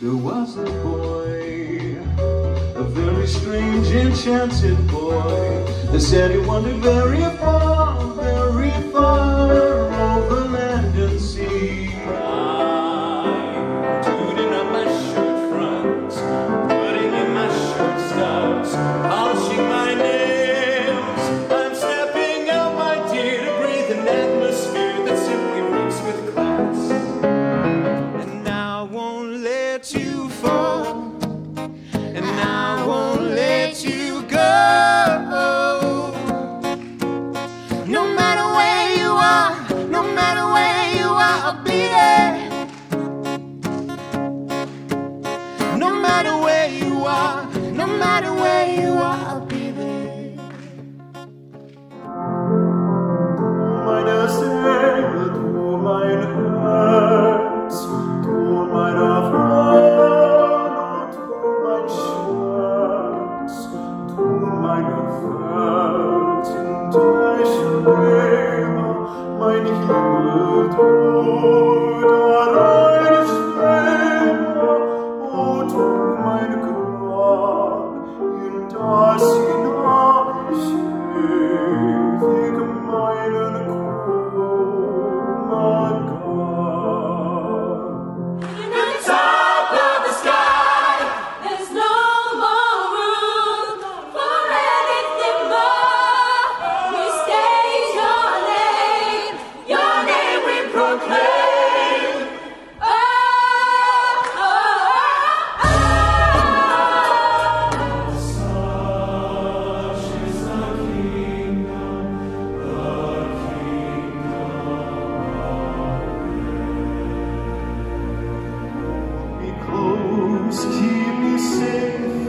There was a boy, a very strange, enchanted boy. They said he wandered very far. mein Himmel, du, du, keep me safe.